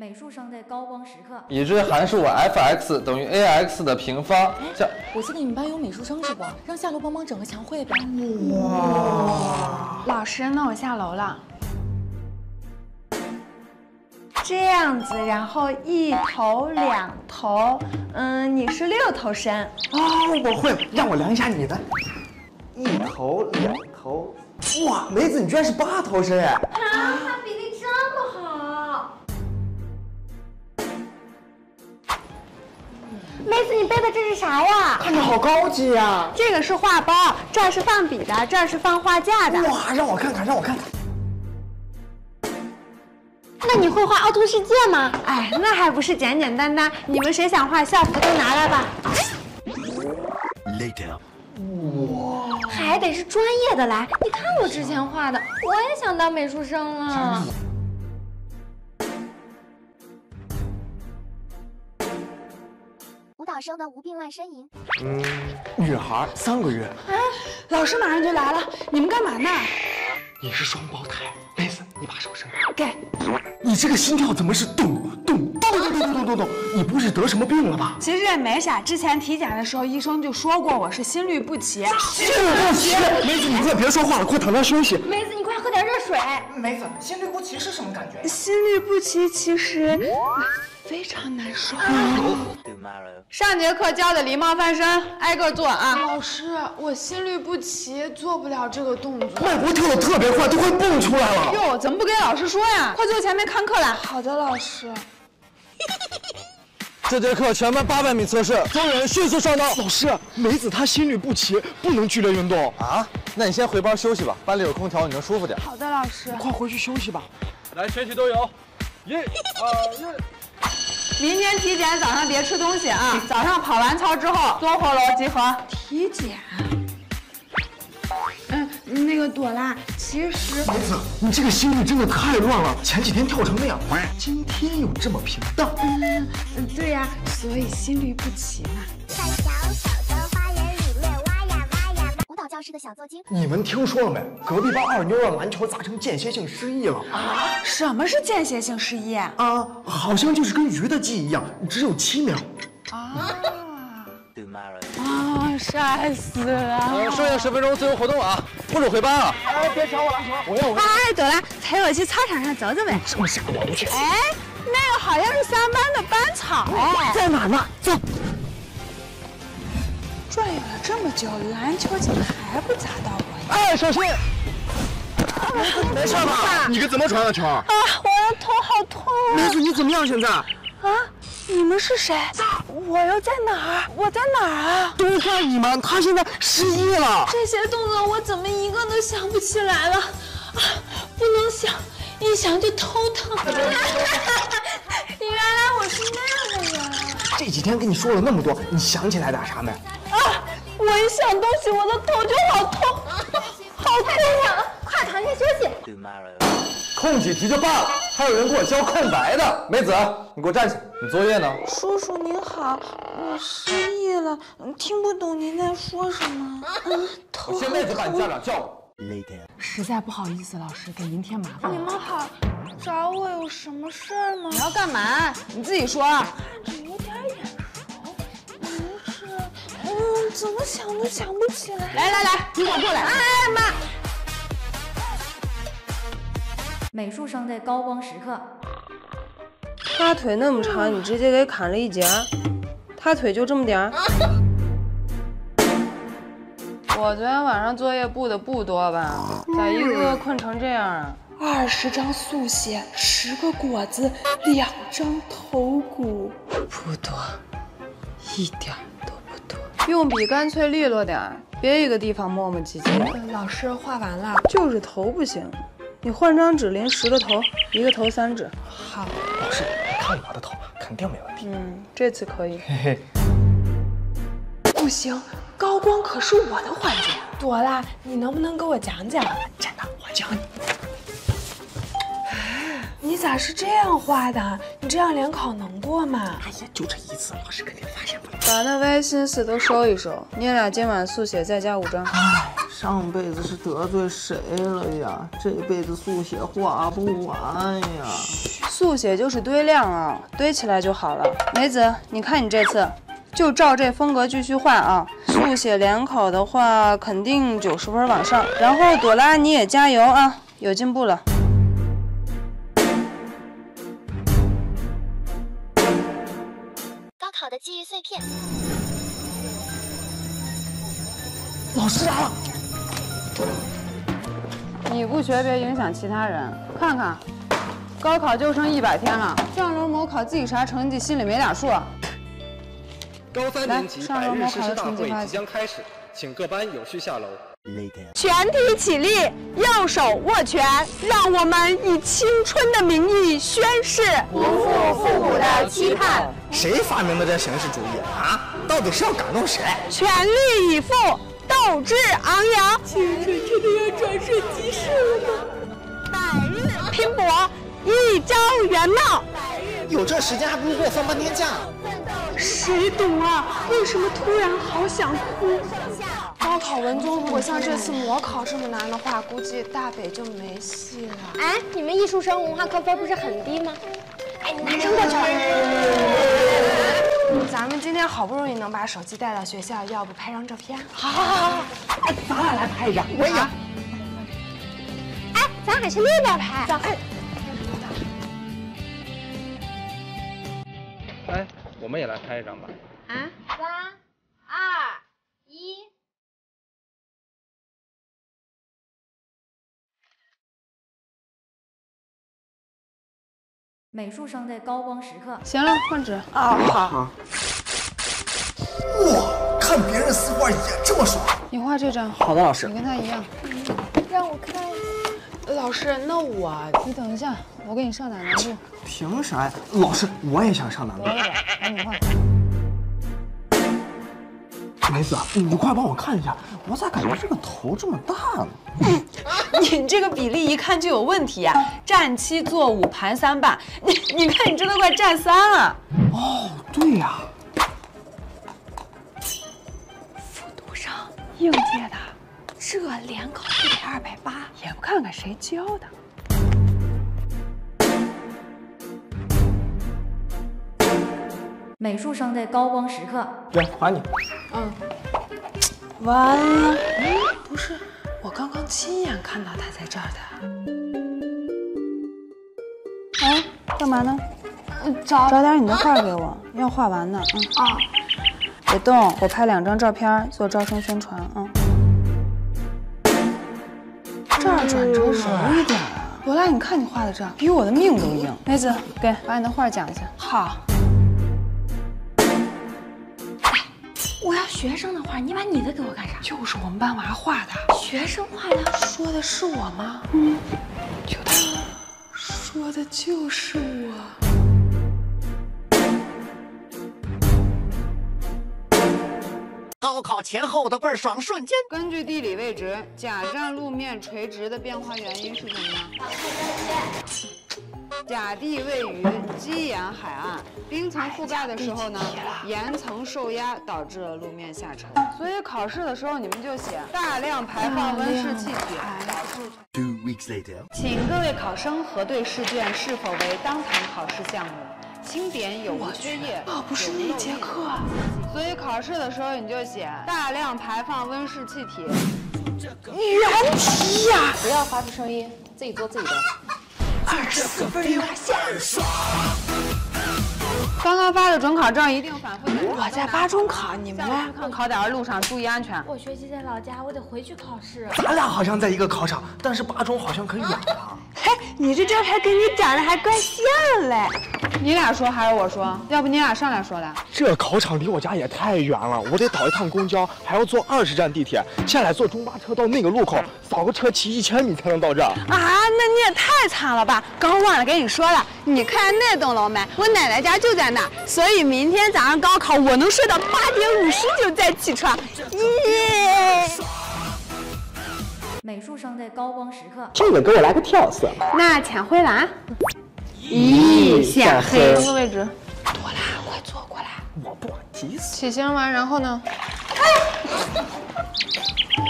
美术生的高光时刻，已知函数 f(x) 等于 a(x) 的平方。下，我记得你们班有美术生是不？让下楼帮忙整个墙绘呗。老师，那我下楼了。这样子，然后一头两头，嗯，你是六头身。哦，我会，让我量一下你的，一头两头，哇，梅子你居然是八头身哎！啊，他比例梅子，你背的这是啥呀？看着好高级呀！这个是画包，这儿是放笔的，这儿是放画架的。哇，让我看看，让我看看。那你会画凹凸世界吗？哎，那还不是简简单单。你们谁想画校服都拿来吧。Later。哇，还得是专业的来。你看我之前画的，我也想当美术生了。舞蹈生的无病乱呻吟。嗯，女孩三个月。哎，老师马上就来了，你们干嘛呢？你是双胞胎，妹子，你把手伸开。给。你这个心跳怎么是咚咚咚咚咚咚咚咚？你不是得什么病了吧？其实也没啥，之前体检的时候医生就说过我是心律不齐。心律不齐，梅子，你快别说话了，快躺那休息。梅子，你快喝点热水。梅子，心律不齐是什么感觉？心律不齐其实非常难受。上节课教的狸猫翻身，挨个做啊。老师，我心律不齐，做不了这个动作。脉搏跳的特别快，都快蹦出来了。哟，怎么不给老师说呀？快坐前面看课来。好的，老师。这节课全班八百米测试，所有人迅速上道。老师，梅子她心律不齐，不能剧烈运动啊。那你先回班休息吧，班里有空调，你能舒服点。好的，老师。快回去休息吧。来，全体都有。一、二、一。明天体检早上别吃东西啊！早上跑完操之后，综合楼集合。体检？嗯，那个朵拉，其实梅子，你这个心率真的太乱了。前几天跳成那样，今天又这么平淡。嗯，对呀，所以心律不齐嘛。小小小的花园里面挖呀挖你们听说了没？隔壁班二妞让篮球砸成间歇性失忆了。啊？什么是间歇性失忆？啊，好像就是跟鱼的记忆一样，只有七秒。啊。啊！晒死了！剩下十分钟自由活动啊，不准回班啊！哎，别抢我篮球！我要我。哎，朵拉，陪我去操场上走走呗。这么傻，我不去。哎，那个好像是三班的班草哎，在哪呢？走。这么久，篮球怎么还不砸到我呀？哎，小心！没事吧？你个怎么传的球？啊，我的头好痛啊！梅子，你怎么样现在？啊？你们是谁？我又在哪儿？我在哪儿啊？都怪你们，他现在失忆了。这些动作我怎么一个都想不起来了？啊，不能想，一想就头疼。原来我是那样的人。这几天跟你说了那么多，你想起来点啥没？啊，我一想东西，我的头就好痛，好痛啊！快躺下休息。空几题就罢了，还有人给我交空白的。梅子，你给我站起来！你作业呢？叔叔您好，我失忆了，听不懂您在说什么。嗯，头我现在就把你家长叫过来。实在不好意思，老师给您添麻烦了。你们好，找我有什么事儿吗？你要干嘛？你自己说。看着有点眼熟，怎么想都想不起来。来来来，你给我过来。哎妈！美术生的高光时刻。他腿那么长，你直接给砍了一截。他腿就这么点儿。我昨天晚上作业布的不多吧？咋一个个困成这样啊？二十张速写，十个果子，两张头骨，不多，一点都不多。用笔干脆利落点，别一个地方磨磨唧唧。老师画完了，就是头不行。你换张纸临十个头，一个头三指。好，老师，看我的头，肯定没问题。嗯，这次可以。嘿嘿。不行，高光可是我的环节。朵拉，你能不能给我讲讲？真的，我教你。你咋是这样画的？你这样联考能过吗？哎呀，就这一次，老师肯定发现不了。把那歪心思都收一收。你俩今晚速写再加五张。唉，上辈子是得罪谁了呀？这辈子速写画不完呀。速写就是堆量啊，堆起来就好了。梅子，你看你这次，就照这风格继续画啊。速写联考的话，肯定九十分往上。然后朵拉你也加油啊，有进步了。高考的记忆碎片。老师来了。你不学别影响其他人。看看，高考就剩一百天了，上楼某考自己啥成绩，心里没点数？高三年级上百日楼模考的誓师大会即将开始，请各班有序下楼。全体起立，右手握拳，让我们以青春的名义宣誓，不负父母的期盼，谁发明的这形式主义啊？到底是要感动谁？全力以赴，斗志昂扬。青春真的要转瞬即逝了吗？百日拼搏，一朝圆梦。有这时间还不如给我放半天假。谁懂啊？为什么突然好想哭？高考文综如果像这次模考这么难的话，估计大北就没戏了。哎，你们艺术生文化课分不是很低吗？哎，你拿扔过去了。咱们今天好不容易能把手机带到学校，要不拍张照片？好好好好，哎，咱俩来拍一张，我也要。哎，咱俩去那边拍。走。哎，我们也来拍一张吧。美术生的高光时刻。行了，换纸。啊，好。哇，看别人撕画也这么爽。你画这张。好的，老师你。跟他一样。让我看。老师，那我你等一下，我给你上点难度。凭啥呀？老师，我也想上难度。赶紧画。梅子，你快帮我看一下，我咋感觉这个头这么大呢？你这个比例一看就有问题啊！站七坐五盘三半，你你看你这都快站三了。哦，对呀、复读生，应届的，这联考一百二百八，也不看看谁教的。美术生的高光时刻。对，还你。嗯完了，不是，我刚刚亲眼看到他在这儿的。哎，干嘛呢？找找点你的画给我，要画完呢。嗯。啊。别动，我拍两张照片做招生宣传啊。这儿转折柔一点啊！罗拉，你看你画的这，比我的命都硬。梅子，给把你的画讲一下。好，学生的画，你把你的给我干啥？就是我们班娃画的。学生画的。说的是我吗？嗯，就他。说的就是我。高考前后的倍儿爽瞬间。根据地理位置，甲站路面垂直的变化原因是什么呢？甲地位于基岩海岸，冰层覆盖的时候呢，岩层受压导致了路面下沉。所以考试的时候你们就写大量排放温室气体导致。Two weeks later。请各位考生核对试卷是否为当堂考试项目，清点有无缺页。哦，不是那节课。所以考试的时候你就写大量排放温室气体。原题呀！不要发出声音，自己做自己的。二十四分有点吓刚刚发的准考证一定反复。我在八中考，你们呢？看考点的路上注意安全。我学习在老家，我得回去考试。咱俩好像在一个考场，但是八中好像可以远了。嘿，你这照片跟你长得还怪像嘞。你俩说还是我说？要不你俩上来说来？这考场离我家也太远了，我得倒一趟公交，还要坐二十站地铁，下来坐中巴车到那个路口，扫个车骑一千米才能到这儿。啊，那你也太惨了吧！刚忘了跟你说了，你看那栋楼没？我奶奶家就在那儿，所以明天早上高考我能睡到八点五十就再起床。耶！美术生的高光时刻。这个给我来个跳色。那浅灰了啊！咦，下黑。同个位置。朵拉，快坐过来。我不急死。起形完，然后呢？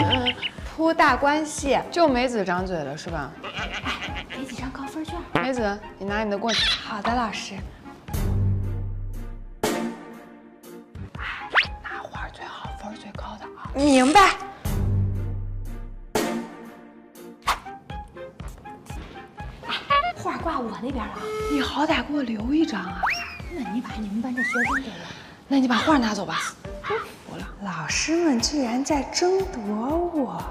嗯，铺大关系。就梅子张嘴了是吧？给几张高分卷。梅子，你拿你的过去。好的，老师。拿画最好，分最高的啊。明白。画挂我那边了，你好歹给我留一张啊。那你把你们班这学生给我。那你把画拿走吧。服了，老师们居然在争夺我。